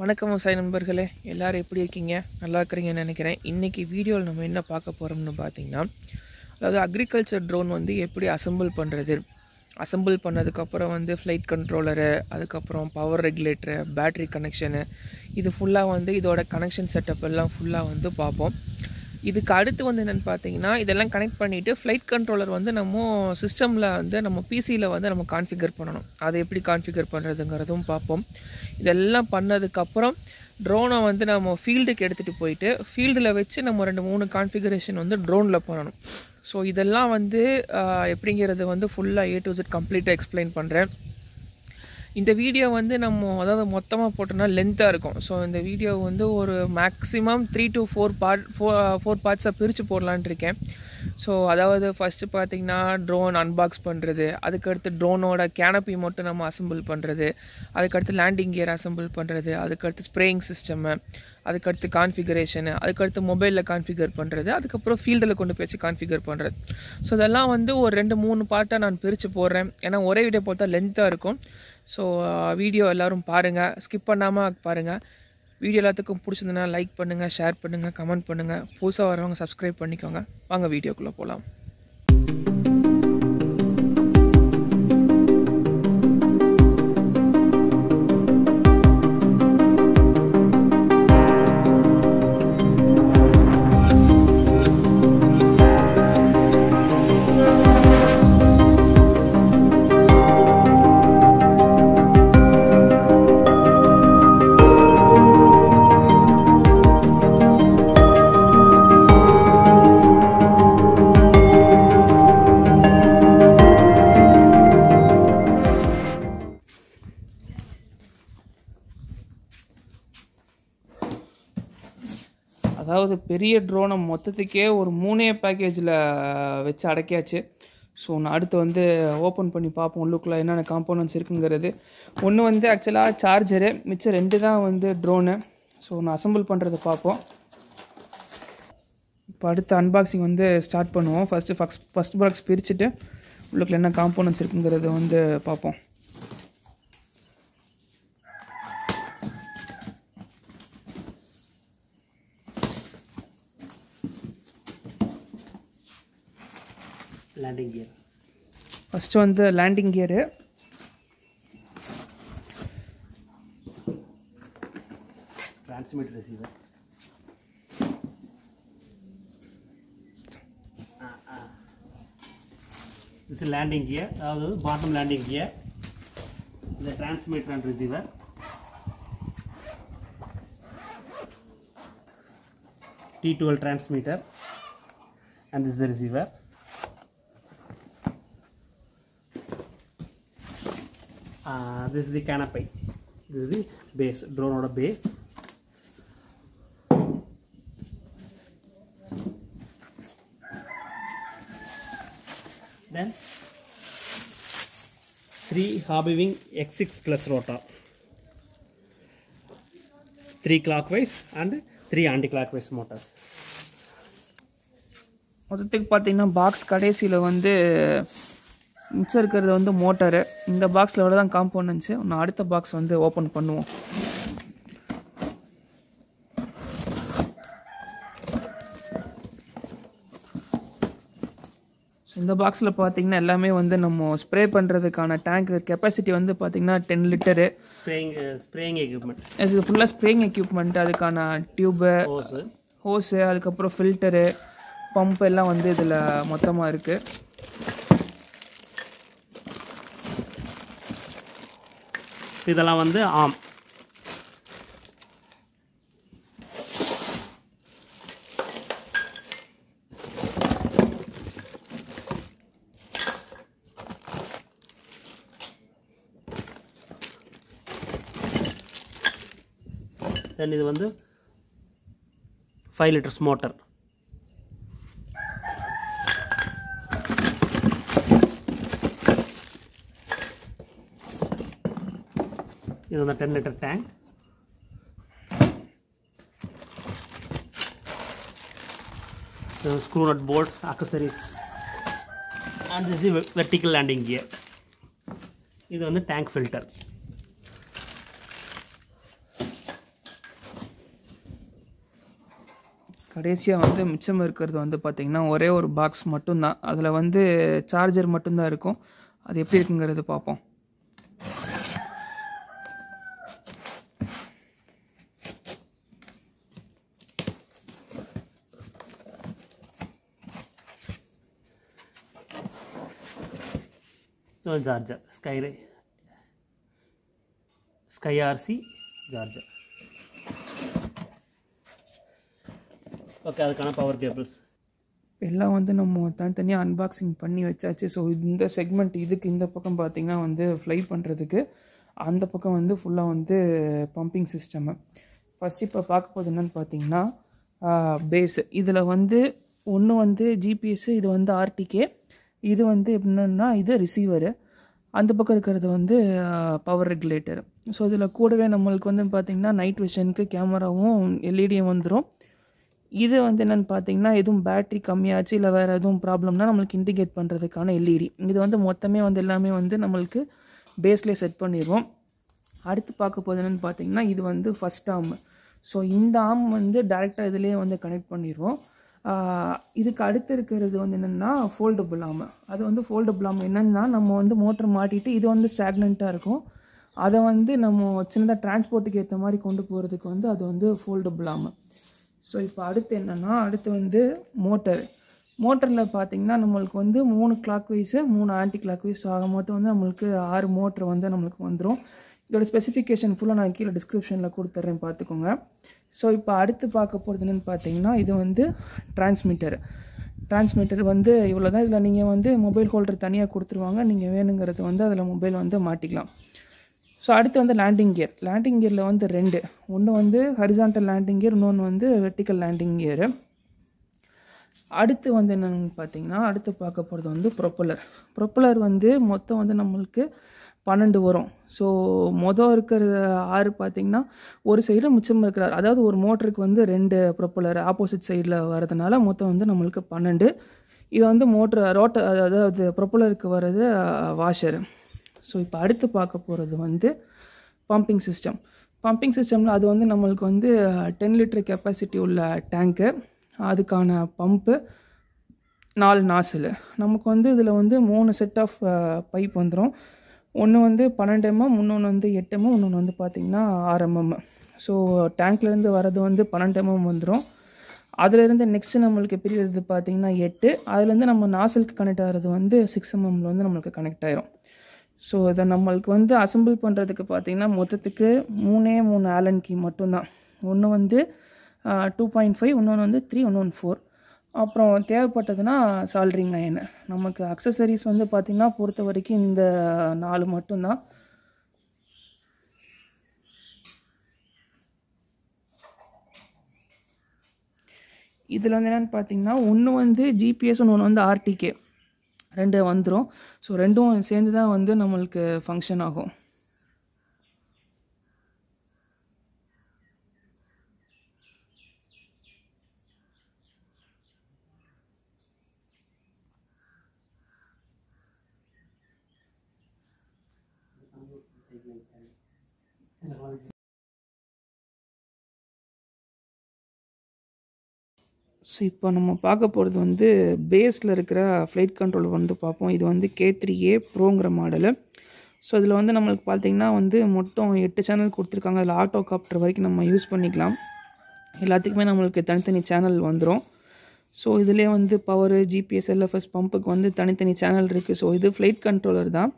வணக்கம் விவசாய நண்பர்களே எல்லோரும் எப்படி இருக்கீங்க? நல்லா இருக்கிறீங்கன்னு நினைக்கிறேன். இன்றைக்கி வீடியோவில் நம்ம என்ன பார்க்க போகிறோம்னு பார்த்தீங்கன்னா அதாவது அக்ரிகல்ச்சர் ட்ரோன் வந்து எப்படி அசம்பிள் பண்ணுறது அசெம்பிள் பண்ணதுக்கப்புறம் வந்து ஃப்ளைட் கண்ட்ரோலரு அதுக்கப்புறம் பவர் ரெகுலேட்டரு பேட்ரி கனெக்ஷனு இது ஃபுல்லாக வந்து இதோட கனெக்ஷன் செட்டப் எல்லாம் ஃபுல்லாக வந்து பார்ப்போம். இதுக்கு அடுத்து வந்து என்னென்னு பார்த்தீங்கன்னா இதெல்லாம் கனெக்ட் பண்ணிவிட்டு ஃப்ளைட் கண்ட்ரோலர் வந்து நம்ம சிஸ்டமில் வந்து நம்ம பிசியில் வந்து நம்ம கான்ஃபிகர் பண்ணணும். அதை எப்படி கான்ஃபிகர் பண்ணுறதுங்கிறதும் பார்ப்போம் இதெல்லாம் பண்ணதுக்கப்புறம் ட்ரோனை வந்து நம்ம ஃபீல்டுக்கு எடுத்துகிட்டு போயிட்டு ஃபீல்டில் வச்சு நம்ம ரெண்டு மூணு கான்ஃபிகரேஷன் வந்து ட்ரோனில் பண்ணணும். ஸோ இதெல்லாம் வந்து எப்படிங்கிறது வந்து ஃபுல்லாக ஏ டு Z கம்ப்ளீட்டாக எக்ஸ்பிளைன் பண்ணுறேன் இந்த வீடியோ வந்து நம்ம அதாவது மொத்தமாக போட்டோம்னா லென்த்தாக இருக்கும். ஸோ இந்த வீடியோ வந்து ஒரு maximum three to four part four four பார்ட்ஸாக பிரித்து போடலான் இருக்கேன். ஸோ அதாவது ஃபஸ்ட்டு பார்த்தீங்கன்னா ட்ரோன் அன்பாக்ஸ் பண்ணுறது அதுக்கடுத்து ட்ரோனோட கேனப்பி மட்டும் நம்ம அசம்பிள் பண்ணுறது அதுக்கடுத்து லேண்டிங் கியர் அசெம்பிள் பண்ணுறது அதுக்கடுத்து ஸ்ப்ரேயிங் சிஸ்டம்மு அதுக்கடுத்து கான்ஃபிகரேஷனு அதுக்கடுத்து மொபைலில் கான்ஃபிகர் பண்ணுறது அதுக்கப்புறம் ஃபீல்டில் கொண்டு போய் வச்சு கான்ஃபிகர் பண்ணுறது ஸோ இதெல்லாம் வந்து ஒரு ரெண்டு மூணு பார்ட்டாக நான் பிரித்து போடுறேன். ஏன்னா ஒரே வீடியோ போட்டால் லென்த்தாக இருக்கும். ஸோ வீடியோ எல்லோரும் பாருங்கள் ஸ்கிப் பண்ணாமல் பாருங்கள் வீடியோ எல்லாத்துக்கும் பிடிச்சிருந்தனா லைக் பண்ணுங்கள் ஷேர் பண்ணுங்கள் கமெண்ட் பண்ணுங்கள் புதுசாக வரவங்க சப்ஸ்கிரைப் பண்ணிக்கோங்க. வாங்க வீடியோக்குள்ளே போகலாம் அதாவது பெரிய ட்ரோனை மொத்தத்துக்கே ஒரு மூணே பேக்கேஜில் வச்சு அடக்கியாச்சு. ஸோ நான் அடுத்து வந்து ஓப்பன் பண்ணி பார்ப்போம் உள்ளுக்குள்ளே என்னென்ன காம்போனன்ட்ஸ் இருக்குங்கிறது. ஒன்று வந்து ஆக்சுவலாக சார்ஜரு மிச்சம் ரெண்டு தான் வந்து ட்ரோனு ஸோ நான் அசம்பிள் பண்ணுறதை பார்ப்போம். இப்போ அடுத்து அன்பாக்சிங் வந்து ஸ்டார்ட் பண்ணுவோம். ஃபஸ்ட்டு ஃபஸ்ட் ஃபஸ்ட் பாக்ஸ் பிரிச்சுட்டு உள்ளுக்குள்ள என்ன காம்போனன்ட்ஸ் இருக்குங்கிறத வந்து பார்ப்போம். Landing gear ஃபஸ்ட்டு வந்து landing gear transmit receiver Ah, ah. this is landing gear அதாவது bottom landing gear the transmitter and receiver T12 transmitter and this is the receiver this is the canopy this is the base drone order base then three hobby wing x6 plus rotor three clockwise and three anti-clockwise motors மொத்தத்துக்கு பார்த்தீங்கன்னா box கடைசியில் வந்து மிச்சம் இருக்கிறது வந்து motor. இந்த பாக்ஸில் விட தான் காம்போனன்ட்ஸு நான் அடுத்த பாக்ஸ் வந்து ஓப்பன் பண்ணுவோம். இந்த பாக்ஸில் பார்த்தீங்கன்னா எல்லாமே வந்து நம்ம ஸ்ப்ரே பண்ணுறதுக்கான டேங்க் கெப்பாசிட்டி வந்து பார்த்தீங்கன்னா ten litre uh, spraying equipment. இது ஃபுல்லாக ஸ்ப்ரேயிங் எக்யூப்மெண்ட் அதுக்கான டியூபு hose. ஹோஸு அதுக்கப்புறம் ஃபில்டரு பம்ப் எல்லாம் வந்து இதில் மொத்தமாக இருக்குது இதெல்லாம் வந்து ஆம். தென் இது வந்து ஃபைவ் லிட்டர்ஸ் மோட்டர் இது வந்து ten litre tank screw nut bolts accessories and this vertical landing gear இது வந்து டேங்க் ஃபில்டர் கடைசியாக வந்து மிச்சம் இருக்கிறது வந்து பார்த்திங்கன்னா ஒரே ஒரு பாக்ஸ் மட்டும்தான். அதில் வந்து சார்ஜர் மட்டும்தான் இருக்கும். அது எப்படி இருக்குங்கிறது பார்ப்போம் இதுவும் ஜார்ஜர் ஸ்கைரே ஸ்கை ஆர்சி ஜார்ஜர் ஓகே அதுக்கான பவர் கேபிள்ஸ் எல்லாம் வந்து நம்ம தனித்தனியாக அன்பாக்சிங் பண்ணி வச்சாச்சு. ஸோ இந்த செக்மெண்ட் இதுக்கு இந்த பக்கம் பார்த்திங்கன்னா வந்து ஃப்ளை பண்ணுறதுக்கு அந்த பக்கம் வந்து ஃபுல்லாக வந்து பம்பிங் சிஸ்டமு ஃபஸ்ட் இப்போ பார்க்க போது என்னென்னு பார்த்தீங்கன்னா பேஸு இதில் வந்து ஒன்று வந்து ஜிபிஎஸ்ஸு இது வந்து ஆர்டிகே இது வந்து என்னென்னா இது ரிசீவரு அந்த பக்கம் இருக்கிறது வந்து பவர் ரெகுலேட்டர் ஸோ இதில் கூடவே நம்மளுக்கு வந்து பார்த்திங்கன்னா நைட் விஷனுக்கு கேமராவும் எல்இடியும் வந்துடும் இது வந்து என்னென்னு பார்த்தீங்கன்னா எதுவும் பேட்ரி கம்மியாச்சு இல்லை வேறு எதுவும் ப்ராப்ளம்னா நம்மளுக்கு இண்டிகேட் பண்ணுறதுக்கான எல்இடி இது வந்து மொத்தமே வந்து எல்லாமே வந்து நம்மளுக்கு பேஸ்லேயே செட் பண்ணிடுவோம் அடுத்து பார்க்க போது என்னென்னு பார்த்தீங்கன்னா இது வந்து ஃபஸ்ட் ஆர்ம் ஸோ இந்த ஆர்ம் வந்து டேரெக்டாக இதிலே வந்து கனெக்ட் பண்ணிடுவோம் இதுக்கு அடுத்து இருக்கிறது வந்து என்னென்னா ஃபோல்டபுள் ஆமை அது வந்து ஃபோல்டபுள் ஆமை என்னென்னா நம்ம வந்து மோட்டர் மாட்டிட்டு இது வந்து ஸ்டாக்னண்ட்டாக இருக்கும். அதை வந்து நம்ம சின்னதாக டிரான்ஸ்போர்ட்டுக்கு ஏற்ற மாதிரி கொண்டு போகிறதுக்கு வந்து அது வந்து ஃபோல்டபுள் ஆமை ஸோ இப்போ அடுத்து என்னென்னா அடுத்து வந்து மோட்டர் மோட்டரில் பார்த்தீங்கன்னா நம்மளுக்கு வந்து மூணு கிளாக் வைஸு மூணு ஆன்டி கிளாக் வைஸ் ஆக மொத்தம் வந்து நம்மளுக்கு ஆறு மோட்ரு வந்து நம்மளுக்கு வந்துடும் இதோட ஸ்பெசிஃபிகேஷன் ஃபுல்லாக நான் கீழே டிஸ்கிரிப்ஷனில் கொடுத்துட்றேன் பார்த்துக்கோங்க ஸோ இப்போ அடுத்து பார்க்க போகிறது என்னென்னு பார்த்தீங்கன்னா இது வந்து டிரான்ஸ்மிட்டர் டிரான்ஸ்மிட்டர் வந்து இவ்வளோ தான் இதில் நீங்கள் வந்து மொபைல் ஹோல்டர் தனியாக கொடுத்துருவாங்க. நீங்கள் வேணுங்கிறது வந்து அதில் மொபைல் வந்து மாட்டிக்கலாம். ஸோ அடுத்து வந்து லேண்டிங் கியர் லேண்டிங் கியரில் வந்து ரெண்டு. ஒன்று வந்து ஹரிசான்டல் லேண்டிங் கியர் இன்னொன்று வந்து வெர்டிக்கல் லேண்டிங் கியரு அடுத்து வந்து என்னென்னு பார்த்தீங்கன்னா அடுத்து பார்க்க போகிறது வந்து ப்ரொப்பலர் ப்ரொப்பலர் வந்து மொத்தம் வந்து நம்மளுக்கு பன்னெண்டு வரும். ஸோ மொதல் இருக்கிற ஆறு பார்த்தீங்கன்னா ஒரு சைடு மிச்சம் இருக்கிற அதாவது ஒரு மோட்டருக்கு வந்து ரெண்டு ப்ரொப்பலர் ஆப்போசிட் சைடில் வரதுனால மொத்தம் வந்து நம்மளுக்கு பன்னெண்டு. இது வந்து மோட்ரு ரோட்டர் அதாவது ப்ரொப்பலருக்கு வர்றது வாஷரு ஸோ இப்போ அடுத்து பார்க்க போகிறது வந்து பம்பிங் சிஸ்டம் பம்பிங் சிஸ்டமில் அது வந்து நம்மளுக்கு வந்து டென் லிட்டர் கெப்பாசிட்டி உள்ள டேங்க்கு அதுக்கான பம்பு நாலு நாசில் நமக்கு வந்து இதில் வந்து மூணு செட் ஆஃப் பைப் வந்துடும் ஒன்று வந்து பன்னெண்டு எம்எம் இன்னொன்று வந்து எட்டு எம்எம் இன்னொன்று வந்து பார்த்திங்கன்னா ஆறு எம்எம் ஸோ டேங்க்லேருந்து வர்றது வந்து பன்னெண்டு எம்எம் வந்துடும் அதுலேருந்து நெக்ஸ்ட்டு நம்மளுக்கு பிரிகிறது பார்த்திங்கன்னா எட்டு. அதுலேருந்து நம்ம நாசலுக்கு கனெக்ட் ஆகிறது வந்து சிக்ஸ் எம்எம்மில் வந்து நம்மளுக்கு கனெக்ட் ஆயிரும். ஸோ இதை நம்மளுக்கு வந்து அசம்பிள் பண்ணுறதுக்கு பார்த்திங்கன்னா மொத்தத்துக்கு மூணே மூணு ஆலன் கீ மட்டும்தான். ஒன்று வந்து டூ பாயிண்ட் ஃபைவ் இன்னொன்று வந்து த்ரீ இன்னொன்று ஃபோர் அப்புறம் தேவைப்பட்டதுன்னா சால்ட்ரிங் என்ன? நமக்கு அக்சசரிஸ் வந்து பார்த்திங்கன்னா பொறுத்த வரைக்கும் இந்த நாலு மட்டும்தான். இதில் வந்து என்னென்னு பார்த்தீங்கன்னா ஒன்று வந்து ஜிபிஎஸ் ஒன்று வந்து ஆர்டிகே ரெண்டு வந்துடும் ஸோ ரெண்டும் சேர்ந்து தான் வந்து நம்மளுக்கு ஃபங்க்ஷன் ஆகும். ஸோ இப்போ நம்ம பார்க்க போகிறது வந்து பேஸில் இருக்கிற ஃப்ளைட் கண்ட்ரோல் வந்து பார்ப்போம். இது வந்து கே த்ரீ ஏ ப்ரோங்கிற மாடலு ஸோ இதில் வந்து நம்மளுக்கு பார்த்திங்கன்னா வந்து மொத்தம் எட்டு சேனல் கொடுத்துருக்காங்க. அதில் ஆட்டோ காப்டர் வரைக்கும் நம்ம யூஸ் பண்ணிக்கலாம். எல்லாத்துக்குமே நம்மளுக்கு தனித்தனி சேனல் வந்துடும் ஸோ இதிலே வந்து பவர் ஜிபிஎஸ் எல்எஃப்எஸ் பம்புக்கு வந்து தனித்தனி சேனல் இருக்குது ஸோ இது ஃப்ளைட் கண்ட்ரோலர் தான்.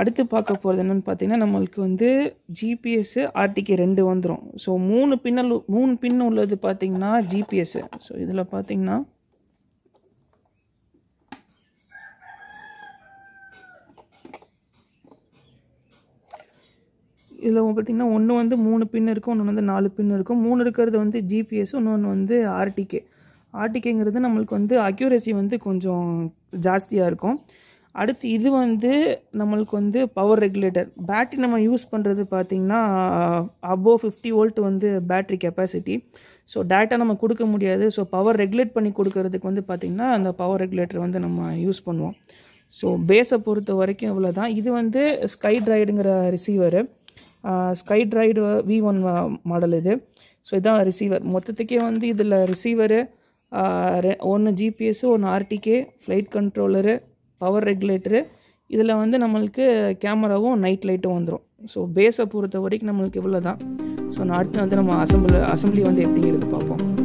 அடுத்து பார்க்க போகிறது என்னென்னு பார்த்தீங்கன்னா நம்மளுக்கு வந்து ஜிபிஎஸ்ஸு ஆர்டிகே ரெண்டு வந்துடும் ஸோ மூணு பின்னல் மூணு பின் உள்ளது பார்த்தீங்கன்னா ஜிபிஎஸ்ஸு ஸோ இதில் பார்த்தீங்கன்னா இதில் பார்த்தீங்கன்னா ஒன்று வந்து மூணு பின் இருக்கும் ஒன்று வந்து நாலு பின் இருக்கும். மூணு இருக்கிறது வந்து ஜிபிஎஸ் இன்னொன்று வந்து ஆர்டிகே ஆர்டிகேங்கிறது நம்மளுக்கு வந்து அக்யூரசி வந்து கொஞ்சம் ஜாஸ்தியாக இருக்கும். அடுத்து இது வந்து நம்மளுக்கு வந்து பவர் ரெகுலேட்டர் பேட்ரி நம்ம யூஸ் பண்ணுறது பார்த்திங்கன்னா அபோவ் uh, ஃபிஃப்டி வோல்ட் வந்து பேட்ரி கெப்பாசிட்டி ஸோ டேட்டா நம்ம கொடுக்க முடியாது. ஸோ பவர் ரெகுலேட் பண்ணி கொடுக்கறதுக்கு வந்து பார்த்திங்கன்னா அந்த பவர் ரெகுலேட்டர் வந்து நம்ம யூஸ் பண்ணுவோம். ஸோ பேஸை பொறுத்த வரைக்கும் இவ்வளோ தான் இது வந்து sky ட்ரைடுங்கிற receiver Skydroid V one model இது. ஸோ இதுதான் ரிசீவர் மொத்தத்துக்கே வந்து இதில் ரிசீவரு ஒன்று ஜிபிஎஸ்ஸு ஒன்று RTK flight controller power regulator இதில் வந்து நம்மளுக்கு கேமராவும் நைட் லைட்டும் வந்துடும் ஸோ பேஸை பொறுத்த வரைக்கும் நம்மளுக்கு இவ்வளோ தான் ஸோ நான் அடுத்து வந்து நம்ம அசம்பிள் அசம்பிளி வந்து எப்படிங்கிறது பார்ப்போம்.